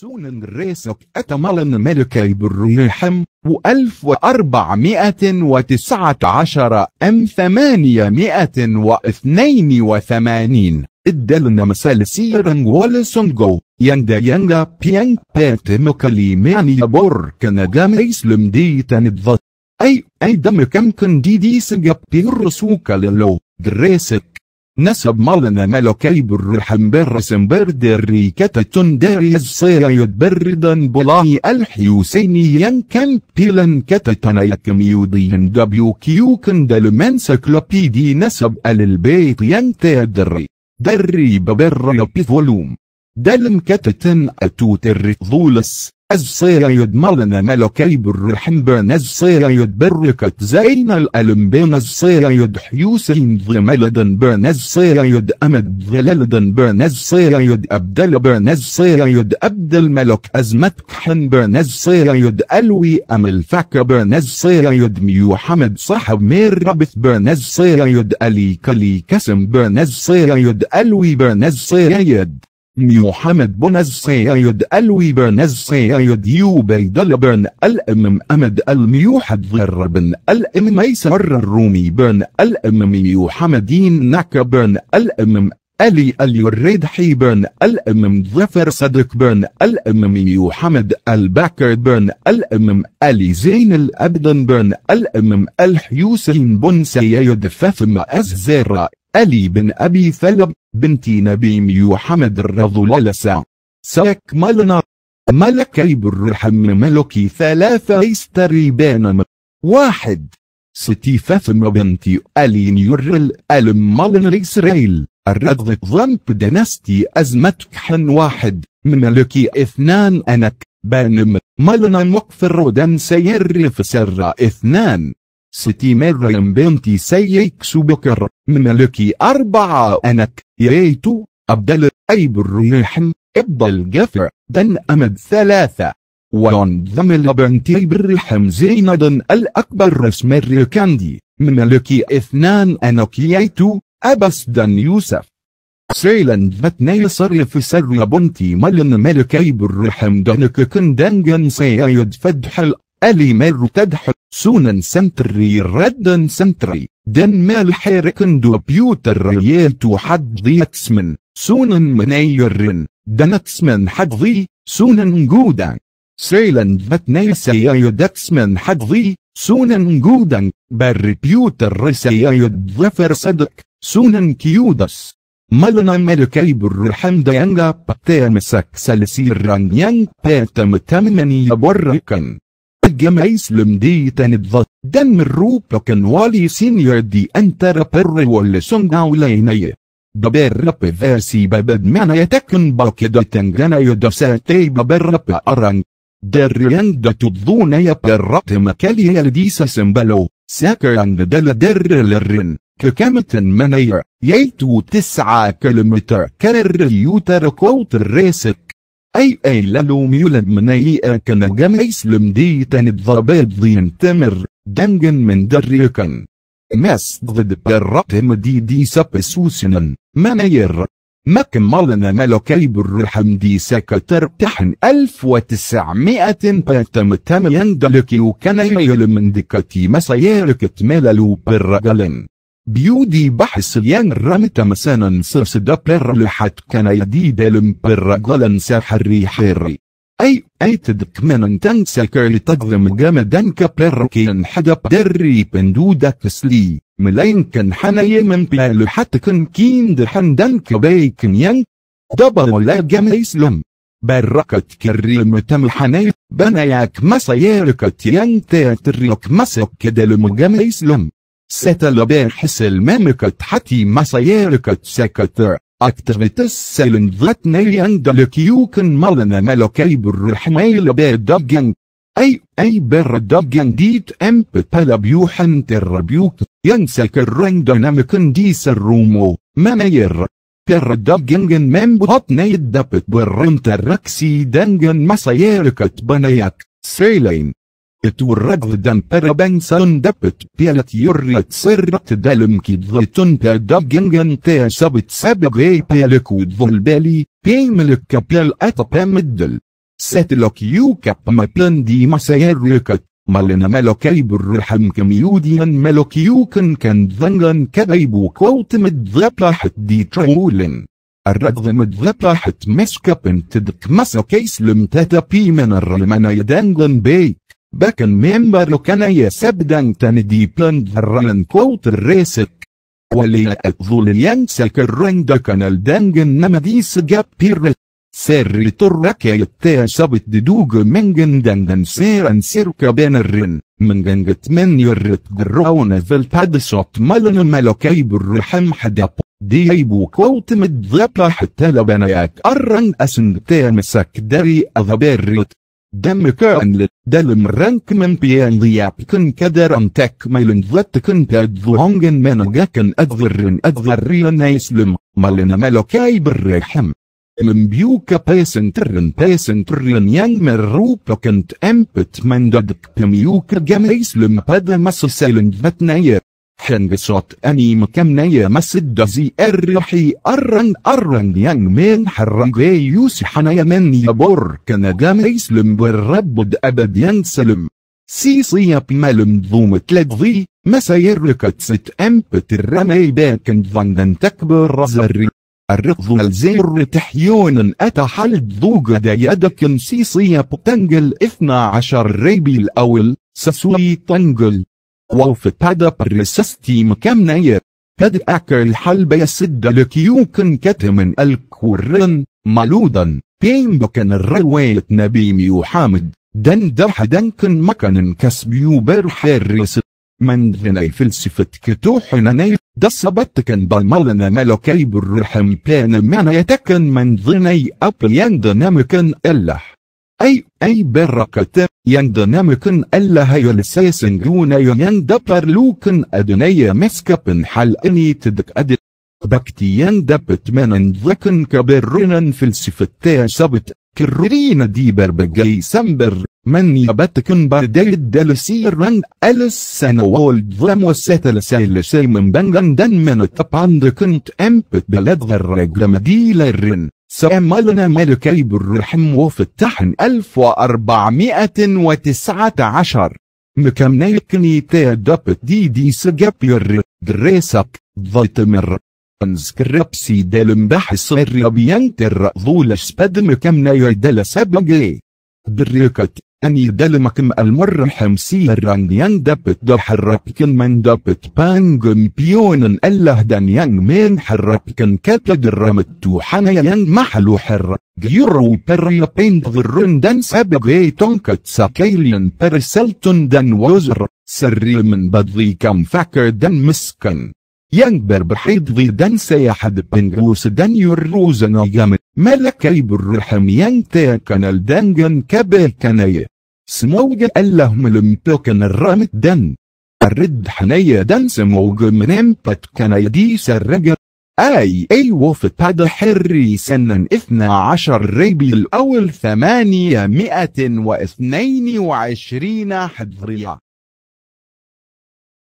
سون ريسك أتملن ملكي بالريحم وألف وأربعمائة وتسعة عشر أم ثمانية واثنين وثمانين. الدلنا مسال سيرن والسونجو يندا يندا بيانج بيت مكليماني بور كان دام يسلم دي تنبضت أي أي دم كم كن دي دي سجب بيرسوك للو. دريسك نسب مالنا ملكي بالرحم برسم برد الريكة داريز صير يتبردا بلاي الحيوسيني ينكن بيلن كتتنا يكم يودين دبيو كيو كندل منسكلوبيدي نسب البيت ينتادري دري. ببر يبي فولوم دلم كتتن أتوت الرطولس از صير يدمرنا ملكي بالرحم بين از صير يدبركت زين الألم بين از صير يد حيوسين ضملدن بين از صير يد أمد ظللدن بين از صير يد أبدل بين از صير يد أبدل ملك أزمتك حن بين از صير يد ألوي أم الفك بين از صير يد ميو حمد صاحب مير ربث بين از صير يد ألي كلي كسم بين از صير يد ألوي بين از صير يد محمد بنز سيد الوي برنز سيد يو بيدل برن الأمم أمد الميوحد ضربن الأمم ميسر الرومي برن الأمم يوحمدين نك برن الأمم ألي الي حي برن الأمم ظفر صدق برن الأمم يوحمد الباكر برن الأمم ألي زين الأبدن برن الأمم الحيوسين بن سيد ففم أززير ألي بن أبي ثلب بنتي نبي محمد الرضو لسا سيكملنا ملكي بالرحم ملكي ثلاثة يستريبان واحد. ستي ففم بنتي ألي نيرل ألم مالن إسرائيل. الرض ظنب دنستي أزمتك حن واحد. ملكي إثنان أنك. بانم مالنا مقفر ودن سير فسر إثنان. ستي مريم بنتي سيكسو بكر مملكي أربعة أنك. يريتو أبدل. أي بالريحن إبدل جفر دن أمد ثلاثة. وانضم بنتي بالرحم زيندا الأكبر رسم الركاندي مملكي اثنان أنك. ييتو أبس دن يوسف. سيلند فتني صرف سر بنتي. ملن ملكي بالرحم. دنك كندنجن سيد فدحل ألي مر تدح سنتري دن مال حيركن دو بيوتر ريالتو حد ضيكسمن سونن منيرن دنكسمن حد ضي سونن جودا سيلن فتني سيايدكسمن حد ضي سونن جودا بر بيوتر رسيايد ظفر صدق سونن كيودس. ملنا ملكي بالرحم ديانجا بتامسك سلسيران يانج باتم تمني يبركن. الروب كان والي سينيور دي انت رابر ولا سونغا وليني ببر رب فاسي ببد معنى يتكن باكدا تنجانا يدساتي ببر رب أران. دريان دا تضون يبرت مكالي يلديس سمبلو. ساكران دل در للرن ككامة منير ييتو تسعة كيلومتر. كرر يوتر كوت الريسك أي أي للو ميولد من أي كان جمع يسلم دي تنبضربات ضين تمر دنجن من دريكن ماس ضد برقم دي دي سبسوسنن مناير ما كمالنا ملكي بالرحم دي سكتر تحن ألف وتسعمائة باتم تم يندلكي وكان يل من دكتي مسيارك تمللو بالرجلن بيودي بحث ين رمت مسانا سرس دبر لحد كان يدي دلم بالرجلن سحري حري أي أي تدك من تنسكر لتقدم جامدا كبركين حدب دري بندودك سلي ملاين كان حناي من بيال حتى كن كين دحن دنك بيكن ين دبل ولا جام يسلم. بركت كريم تم حناي بناياك مسيارك ين تاتريك مسك دلم جام يسلم ستل باحث المملكة حتي مسيارك سكتر اكتيفيتس سيلن ذاتني عندك يوكن مالنا ملكي بالرحميل بيدبجن اي اي بر دبجن ديت ام بلا بيوحن تربيوك ينسك الرين ديناميكن ديس الرومو مناير بر دبجن من بطني الدبت برن تركسي دنجن مسيارك بنيك سيلين. اتورد دن بربن سن دبت بيلت يريت سرت دلم كي ضلتن تا دبجنجن تا سبت سبب اي بيلك وذل بالي بيملك كبيل اتبام الدل ستلوك يوكب مبلن دي مسيركت ملنا ملوكي بالرحم كميوديان ملوكيوكن كان ذنغن كبيبو كوت مدذبحت دي ترولن. الرض مدذبحت مسكبن تدك مسا كيس لم تتبي من الرمنا يدنغن بيك بكن ميمبر لكنا يسبدن تندي بلن ذرلن كوت الريسك. ولي أظل ينسك الرندكن الدنغن نمديس جاب بيرل سر ترك يتيا سبت ددوغ منجن دندن سيرن سيرك بين الرن منجن جت من يرت جراون فلتاد صوت ملن ملوكي بالرحم حدب. دي يبو كوت مدذبا حتى لبنايات أرن أسن تيا مسك داري دم كأن دلم رنك من بيان ضياب كن كدر أن تكمل ذات كن تدظهونجن من جاكن أذرن أذرين يسلم ملن ملوكي بالرحم. من بيوكا بيسنترن بيسنترن ين من روبا كنت أمبت من ددك بميوكا جميس لما بدا مسسلن فتنايا حنجسوت اني مكمنايا مسد دزي الرحي أرن أرن ين من حرنجي يوسي حنايا من يبور. كان جميس لم بالرب أبد ينسلم. سيسي بملم ضوم تلدغي مسايركت ست امبت الرمي باكن ظندن تكبر رزري الرغض الزير تحيون أتحل ذوق دا يدك. سيسية بتنجل إثنى عشر ريبي الأول سسوي تنجل ووف بدا برسستي مكمنية قد أكر الحل بيسد لكيوكن كتمن الكورن مالودا بين بكن الرواية نبي ميوحامد دن دح دنكن مكن كسبيو برحير من ذني فلسفة كتوحنا نيف دصبت كان بالمالنا ملوكي بالرحم. بان مانا يتكن من ذني أبل يندنامكن إلح أي أي بركة. يندنامكن إلا هي لسيسن دون يندبر لوكن أدني مسكبن حل إني تدك أدت بكتي يندبت من ذكن كبرنا فلسفة سبت. كررين ديبر بجي سمبر. من يبتكن برديد دلسيرن ألس سنوال ضم وستل سيل سي من بنغن دن من طبعا كنت أمبت بلد غرق مديلرن. سأملنا ملكي بالرحم وفتحن 1419 مكمنيكني تادبت دي دي سجابير دريسك ضيتمر. انسكربسي دلم بحث الربيانتر ظول سبدم كم يدل سبجي. بريكت أني دلمكم المر حمسي الرانيان دبت دو حربكن من دبت بانجم بيون الله دانيان من حربكن كتد الرمتو حنيان محلو حر. جيرو بريا بين ضرن دان سبجي تونكت ساكيليان برسلتن دان وزر. سري من بدضي كم فكر دان مسكن. ينبر بحيد ذي دن سيحد بنغوس دن يروزن يغم ملكي بالرحم ينتي كان الدنجن كبه كنية سموج اللهم لمتوكن الرامت دن الرد حنية دن سموج من امبت كان يديس الرجل اي اي وفت هذا حري سنن اثنى عشر ريبي الأول ثمانية مئة واثنين وعشرين حضرية